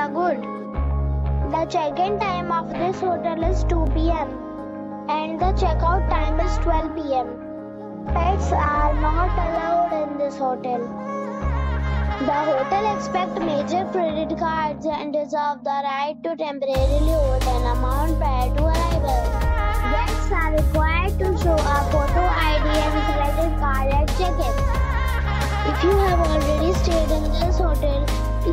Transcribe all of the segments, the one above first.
the good. The check-in time of this hotel is 2 p.m. and the checkout time is 12 p.m. Pets are not allowed in this hotel. The hotel accepts major credit cards and reserves the right to temporarily hold an amount prior to arrival. Guests are required to show a photo ID and credit card at check-in. If you have already stayed in this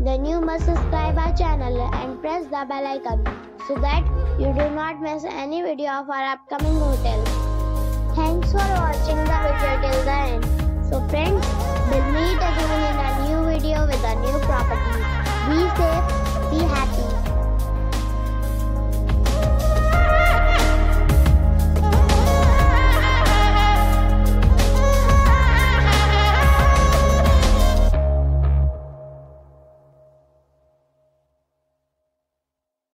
then you must subscribe our channel and press the bell icon so that you do not miss any video of our upcoming hotel.